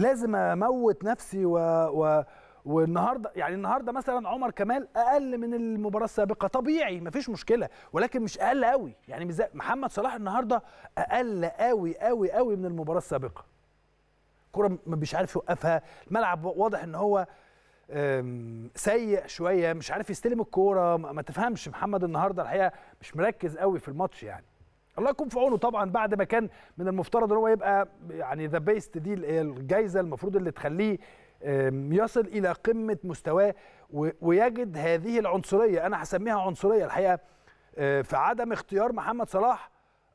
لازم أموت نفسي و, و والنهارده يعني النهارده مثلا عمر كمال أقل من المباراة السابقة. طبيعي مفيش مشكلة ولكن مش أقل قوي يعني مش محمد صلاح النهارده أقل قوي قوي قوي من المباراة السابقة. كرة مش عارف يوقفها. الملعب واضح إن هو سيء شوية مش عارف يستلم الكورة. ما تفهمش محمد النهارده الحقيقة مش مركز قوي في الماتش يعني. الله يكون في عونه طبعا بعد ما كان من المفترض إن هو يبقى يعني The Best دي الجايزة المفروض اللي تخليه يصل إلى قمة مستواه ويجد هذه العنصرية أنا هسميها عنصرية الحقيقة آه، في عدم اختيار محمد صلاح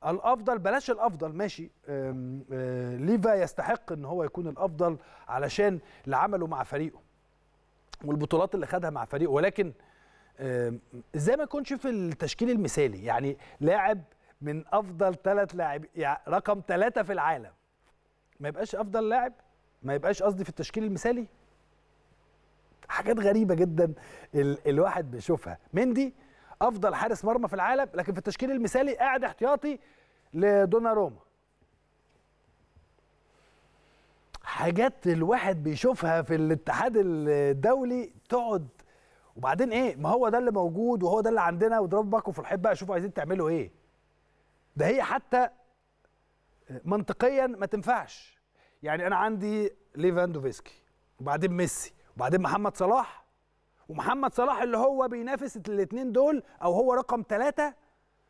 الأفضل بلاش الأفضل ماشي آه، ليفا يستحق إن هو يكون الأفضل علشان اللي عمله مع فريقه والبطولات اللي خدها مع فريقه ولكن إزاي ما يكونش في التشكيل المثالي يعني لاعب من أفضل ثلاث لاعب يعني رقم ثلاثة في العالم. ما يبقاش أفضل لاعب ما يبقاش قصدي في التشكيل المثالي. حاجات غريبة جدا ال الواحد بيشوفها. مندي أفضل حارس مرمى في العالم لكن في التشكيل المثالي قاعد احتياطي لدوناروما. حاجات الواحد بيشوفها في الاتحاد الدولي تقعد وبعدين إيه ما هو ده اللي موجود وهو ده اللي عندنا واضربوا باكم في الحيط بقى شوفوا عايزين تعملوا إيه. ده هي حتى منطقيا ما تنفعش. يعني أنا عندي ليفاندوفسكي وبعدين ميسي وبعدين محمد صلاح ومحمد صلاح اللي هو بينافس الاثنين دول أو هو رقم ثلاثة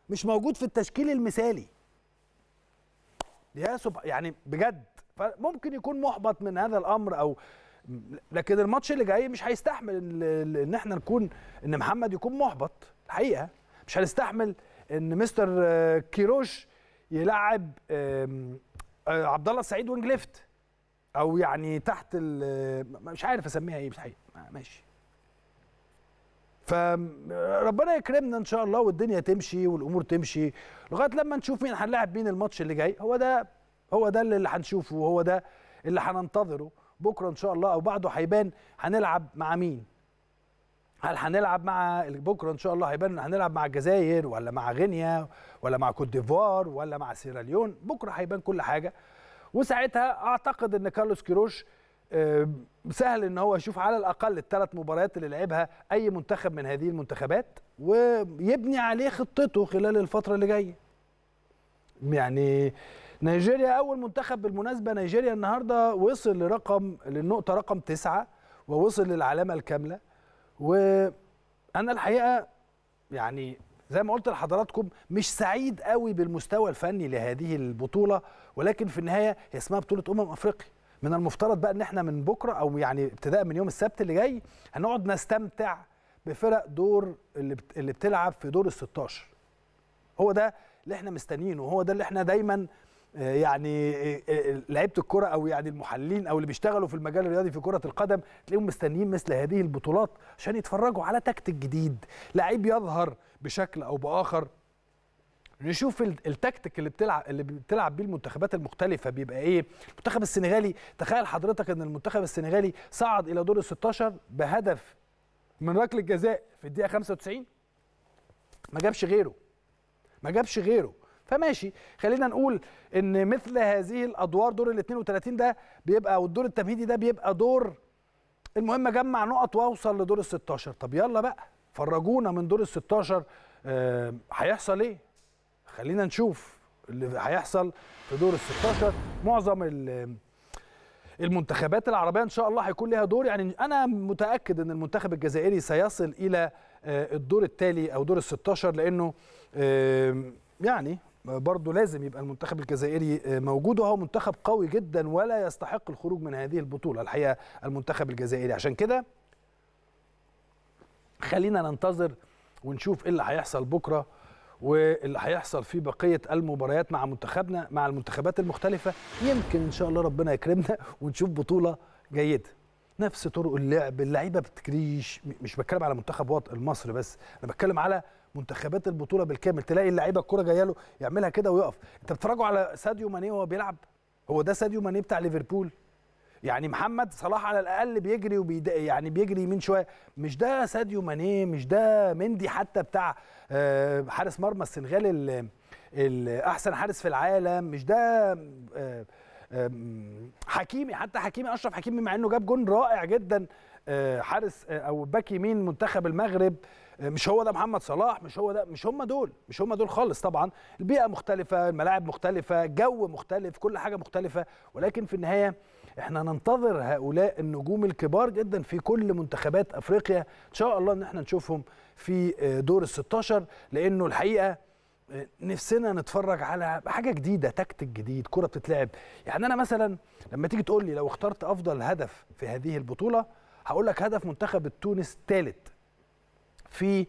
مش موجود في التشكيل المثالي. يا سب يعني بجد. فممكن يكون محبط من هذا الأمر أو لكن الماتش اللي جاي مش هيستحمل إن إحنا نكون إن محمد يكون محبط. الحقيقة مش هنستحمل إن مستر آه، كيروش يلعب آه، عبد الله السعيد wing left. أو يعني تحت ال- مش عارف أسميها إيه الحقيقة ماشي. فربنا يكرمنا إن شاء الله والدنيا تمشي والأمور تمشي لغاية لما نشوف مين هنلاعب مين الماتش اللي جاي. هو ده هو ده اللي هنشوفه وهو ده اللي هننتظره. بكرة إن شاء الله أو بعده هيبان هنلعب مع مين. هل هنلعب مع بكرة إن شاء الله هيبان هنلعب مع الجزائر ولا مع غينيا ولا مع كوت ديفوار ولا مع سيراليون بكرة هيبان كل حاجة. وساعتها أعتقد إن كارلوس كيروش آه، سهل إن هو يشوف على الأقل الثلاث مباريات اللي لعبها أي منتخب من هذه المنتخبات ويبني عليه خطته خلال الفترة اللي جاية. يعني نيجيريا أول منتخب بالمناسبة نيجيريا النهارده وصل لرقم للنقطة رقم تسعة ووصل للعلامة الكاملة. وأنا الحقيقة يعني زي ما قلت لحضراتكم مش سعيد قوي بالمستوى الفني لهذه البطولة ولكن في النهاية هي اسمها بطولة أمم أفريقيا. من المفترض بقى إن إحنا من بكرة أو يعني ابتداء من يوم السبت اللي جاي هنقعد نستمتع بفرق دور اللي بت- اللي بتلعب في دور ال 16 هو ده اللي إحنا مستنيينه وهو ده اللي إحنا دايما يعني آه، آه، لعيبة الكرة أو يعني المحللين أو اللي بيشتغلوا في المجال الرياضي في كرة القدم تلاقيهم مستنيين مثل هذه البطولات عشان يتفرجوا على تكتيك جديد. لعيب يظهر بشكل أو بآخر نشوف ال- التكتيك اللي بتلعب اللي بتلعب بيه المنتخبات المختلفة بيبقى إيه؟ المنتخب السنغالي تخيل حضرتك إن المنتخب السنغالي صعد إلى دور ال 16 بهدف من ركله جزاء في الدقيقة 95 ما جابش غيره. ما جابش غيره. فماشي. خلينا نقول إن مثل هذه الأدوار دور ال 32 ده بيبقى والدور التمهيدي ده بيبقى دور المهم أجمع نقط وأوصل لدور ال 16 طب يلا بقى فرجونا من دور ال 16 آه، هيحصل إيه؟ خلينا نشوف اللي هيحصل في دور ال 16 معظم ال- المنتخبات العربية إن شاء الله هيكون لها دور. يعني أنا متأكد إن المنتخب الجزائري سيصل إلى آه، الدور التالي أو دور ال 16 لأنه يعني برضه لازم يبقى المنتخب الجزائري آه، موجود وهو منتخب قوي جدا ولا يستحق الخروج من هذه البطولة. الحقيقة المنتخب الجزائري. عشان كده خلينا ننتظر ونشوف إيه اللي هيحصل بكرة واللي هيحصل في بقية المباريات مع منتخبنا مع المنتخبات المختلفة. يمكن إن شاء الله ربنا يكرمنا ونشوف بطولة جيدة. نفس طرق اللعب اللعيبة بتكريش مش بتكلم على منتخب مصر بس أنا بتكلم على منتخبات البطولة بالكامل تلاقي اللعيبة الكرة جاية له يعملها كده ويقف. انت بتتفرجوا على ساديو ماني وهو بيلعب؟ هو ده ساديو ماني بتاع ليفربول؟ يعني محمد صلاح على الأقل بيجري وبيد يعني بيجري يمين شوية. مش ده ساديو ماني؟ مش ده مندي حتى بتاع آه، حارس مرمى السنغال ال- أحسن حارس في العالم؟ مش ده آه، حكيمي حتى حكيمي أشرف حكيمي مع إنه جاب جون رائع جدا. حارس آه، أو back يمين منتخب المغرب آه، مش هو ده محمد صلاح مش هو ده مش هم دول مش هم دول خالص طبعا. البيئة مختلفة الملاعب مختلفة جو مختلف كل حاجة مختلفة. ولكن في النهاية إحنا ننتظر هؤلاء النجوم الكبار جدا في كل منتخبات أفريقيا. إن شاء الله إن إحنا نشوفهم في آه، دور ال 16 لأنه الحقيقة آه، نفسنا نتفرج على حاجة جديدة تكتيك جديد كرة بتتلعب. يعني أنا مثلا لما تيجي تقول لي لو اخترت أفضل هدف في هذه البطولة هقول لك هدف منتخب تونس ثالث في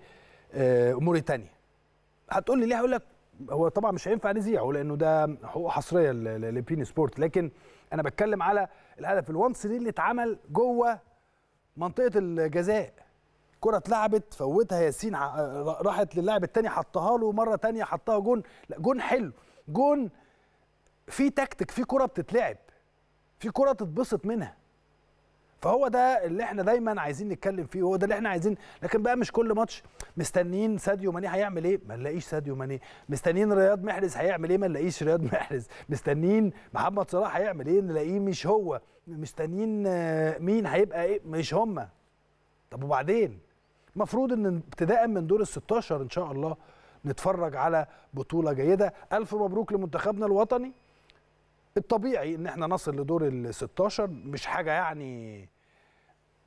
آه، موريتانيا. هتقول لي ليه؟ هقول لك هو طبعا مش هينفع نذيعه لأنه ده حقوق حصرية لبين سبورت. لكن أنا بتكلم على الهدف ال one-two ده اللي اتعمل جوه منطقة الجزاء. كرة اتلعبت فوتها ياسين ع- راحت للاعب التاني حطها له مرة تانية حطها جون. لا جون حلو. جون في تكتيك في كرة بتتلعب في كرة تتبسط منها. فهو ده اللي إحنا دايما عايزين نتكلم فيه هو ده اللي إحنا عايزين. لكن بقى مش كل ماتش مستنيين ساديو ماني هيعمل إيه؟ ما نلاقيش ساديو ماني. مستنيين رياض محرز هيعمل إيه؟ ما نلاقيش رياض محرز. مستنيين محمد صلاح هيعمل إيه؟ نلاقيه مش هو. مستنيين آه، مين هيبقى إيه؟ مش هم. طب وبعدين؟ المفروض إن ابتداء من دور ال 16 إن شاء الله نتفرج على بطولة جيدة. ألف مبروك لمنتخبنا الوطني. الطبيعي إن إحنا نصل لدور ال 16 مش حاجة يعني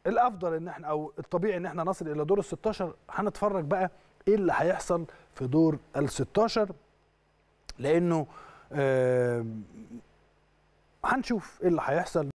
الأفضل إن إحنا أو الطبيعي إن إحنا نصل إلى دور ال 16 هنتفرج بقى إيه اللي هيحصل في دور ال 16 لأنه هنشوف إيه اللي هيحصل.